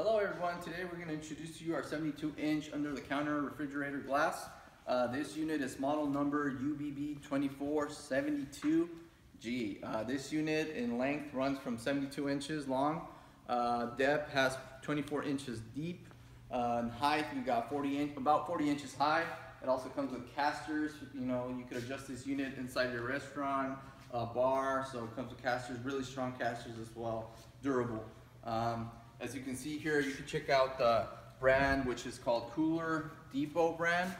Hello everyone, today we're going to introduce to you our 72 inch under the counter refrigerator glass. Uh, this unit is model number UBB2472G. Uh, this unit in length runs from 72 inches long, uh, depth has 24 inches deep, uh, in height you've got 40 inch, about 40 inches high. It also comes with casters, you know, you could adjust this unit inside your restaurant, uh, bar, so it comes with casters, really strong casters as well, durable. Um, as you can see here, you can check out the brand, which is called Cooler Depot brand.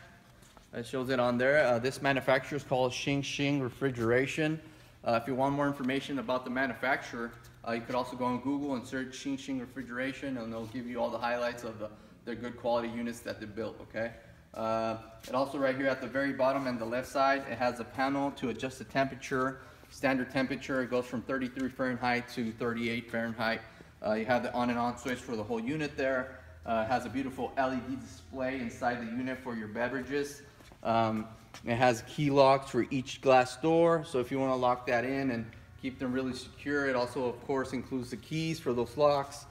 It shows it on there. Uh, this manufacturer is called Xing Xing Refrigeration. Uh, if you want more information about the manufacturer, uh, you could also go on Google and search Xing Xing Refrigeration, and they'll give you all the highlights of the, their good quality units that they built, okay? Uh, it also right here at the very bottom and the left side, it has a panel to adjust the temperature. Standard temperature, it goes from 33 Fahrenheit to 38 Fahrenheit. Uh, you have the on and on switch for the whole unit there. Uh, has a beautiful LED display inside the unit for your beverages. Um, it has key locks for each glass door, so if you want to lock that in and keep them really secure, it also of course includes the keys for those locks.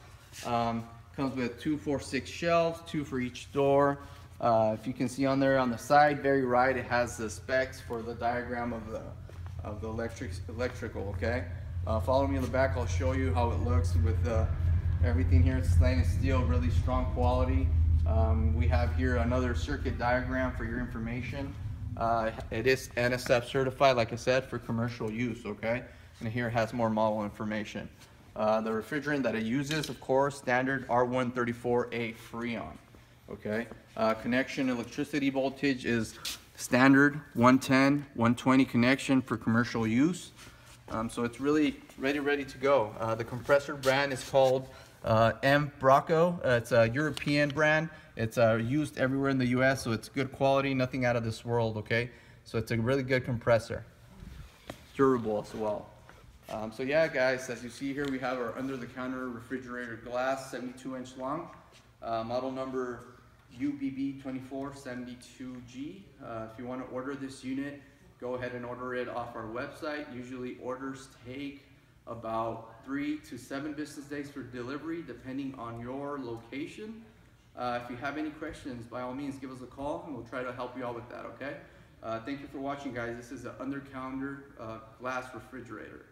Um, comes with two, four, six shelves, two for each door. Uh, if you can see on there on the side, very right, it has the specs for the diagram of the of the electric electrical. Okay. Uh, follow me in the back, I'll show you how it looks with uh, everything here. It's stainless steel, really strong quality. Um, we have here another circuit diagram for your information. Uh, it is NSF certified, like I said, for commercial use, okay? And here it has more model information. Uh, the refrigerant that it uses, of course, standard R134A Freon, okay? Uh, connection electricity voltage is standard 110, 120 connection for commercial use. Um, so it's really ready, ready to go. Uh, the compressor brand is called uh, Embraco. Uh, it's a European brand. It's uh, used everywhere in the U.S., so it's good quality, nothing out of this world, okay? So it's a really good compressor. Durable as well. Um, so yeah, guys, as you see here, we have our under-the-counter refrigerator glass, 72-inch long, uh, model number UBB2472G. Uh, if you want to order this unit, go ahead and order it off our website. Usually orders take about three to seven business days for delivery, depending on your location. Uh, if you have any questions, by all means, give us a call and we'll try to help you out with that, okay? Uh, thank you for watching, guys. This is an under-counter uh, glass refrigerator.